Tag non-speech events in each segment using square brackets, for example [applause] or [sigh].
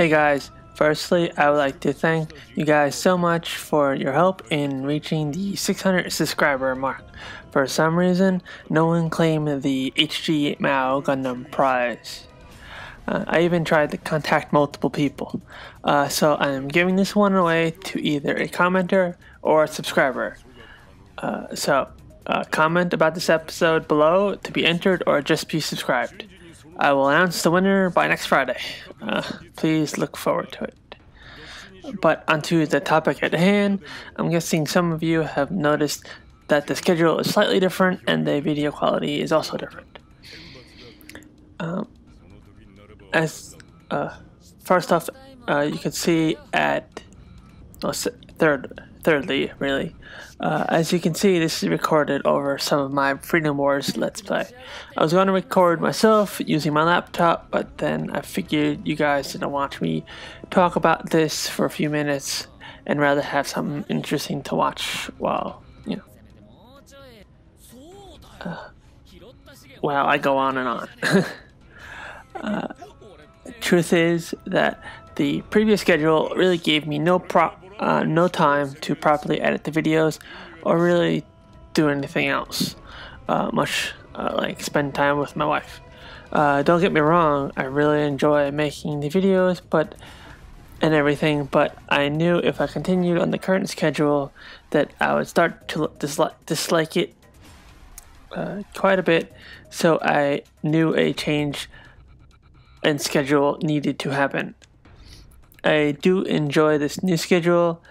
Hey guys, firstly, I would like to thank you guys so much for your help in reaching the 600 subscriber mark. For some reason, no one claimed the HG Mao Gundam prize. Uh, I even tried to contact multiple people, uh, so I'm giving this one away to either a commenter or a subscriber. Uh, so, uh, comment about this episode below to be entered or just be subscribed. I will announce the winner by next Friday. Uh, please look forward to it. But onto the topic at hand, I'm guessing some of you have noticed that the schedule is slightly different and the video quality is also different. Um, as uh, first off, uh, you can see at well, third Thirdly, really, uh, as you can see, this is recorded over some of my Freedom Wars Let's Play. I was going to record myself using my laptop, but then I figured you guys didn't want me talk about this for a few minutes and rather have something interesting to watch while, you know. Uh, well, I go on and on. [laughs] uh, truth is that the previous schedule really gave me no prop uh, no time to properly edit the videos or really do anything else, uh, much uh, like spend time with my wife. Uh, don't get me wrong, I really enjoy making the videos, but and everything, but I knew if I continued on the current schedule that I would start to dislike, dislike it uh, quite a bit, so I knew a change in schedule needed to happen. I do enjoy this new schedule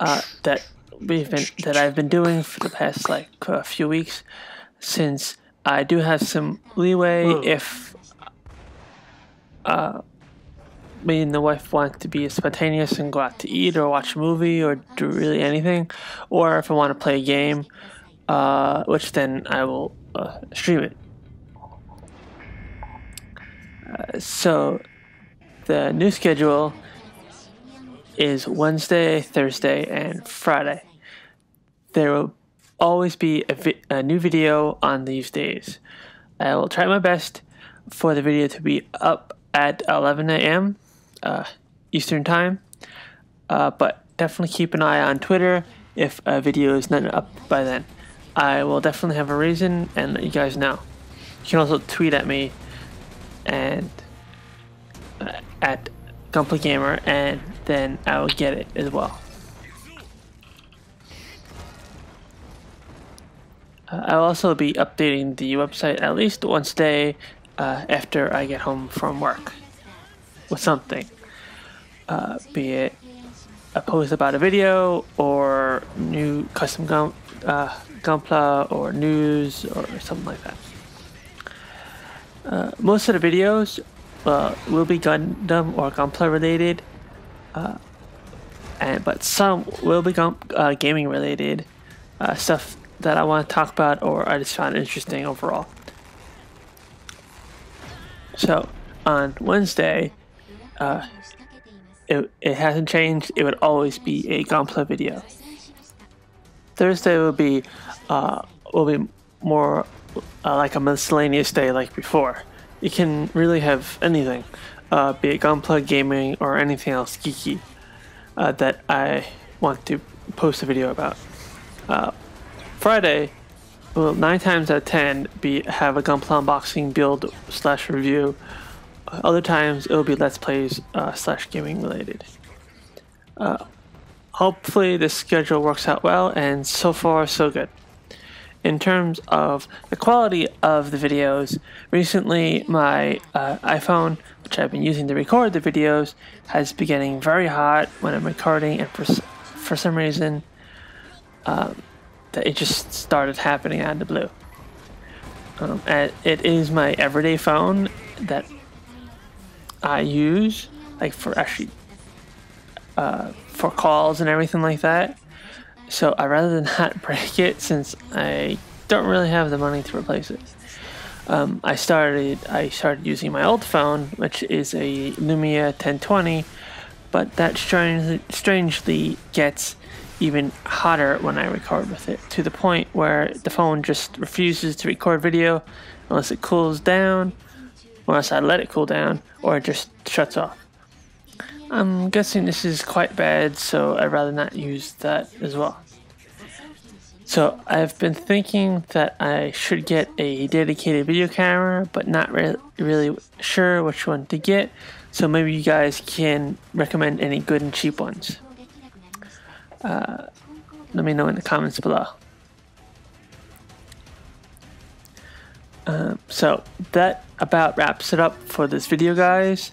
uh, that we've been that I've been doing for the past like a few weeks, since I do have some leeway if uh, me and the wife want to be spontaneous and go out to eat or watch a movie or do really anything, or if I want to play a game, uh, which then I will uh, stream it. Uh, so the new schedule is Wednesday, Thursday, and Friday. There will always be a, vi- a, new video on these days. I will try my best for the video to be up at 11 a.m. Uh, Eastern Time, uh, but definitely keep an eye on Twitter if a video is not up by then. I will definitely have a reason and let you guys know. You can also tweet at me and uh, at Gunpla Gamer and then I will get it as well. Uh, I'll also be updating the website at least once a day uh, after I get home from work with something. Uh, be it a post about a video or new custom gun, uh, Gunpla or news or something like that. Uh, most of the videos uh, will be Gundam or Gunpla related uh, and but some will become uh, gaming related uh, stuff that I want to talk about or I just found interesting overall. So on Wednesday, uh, it, it hasn't changed. It would always be a Gunpla video. Thursday will be uh, will be more uh, like a miscellaneous day like before. You can really have anything uh, be it Gunpla Gaming or anything else geeky uh, that I want to post a video about. Uh, Friday will nine times out of ten be have a Gunpla unboxing build slash review. Other times it will be Let's Plays uh, slash gaming related. Uh, hopefully this schedule works out well and so far so good in terms of the quality of the videos, recently my uh, iPhone, which I've been using to record the videos, has been getting very hot when I'm recording, and for, for some reason, um, it just started happening out of the blue. Um, it is my everyday phone that I use, like for actually uh, for calls and everything like that. So I rather than not [laughs] break it since I don't really have the money to replace it. Um, I started I started using my old phone, which is a Lumia 1020, but that strangely, strangely gets even hotter when I record with it to the point where the phone just refuses to record video unless it cools down, unless I let it cool down, or it just shuts off. I'm guessing this is quite bad, so I'd rather not use that as well. So I've been thinking that I should get a dedicated video camera, but not re really sure which one to get. So maybe you guys can recommend any good and cheap ones. Uh, let me know in the comments below. Um, so that about wraps it up for this video, guys.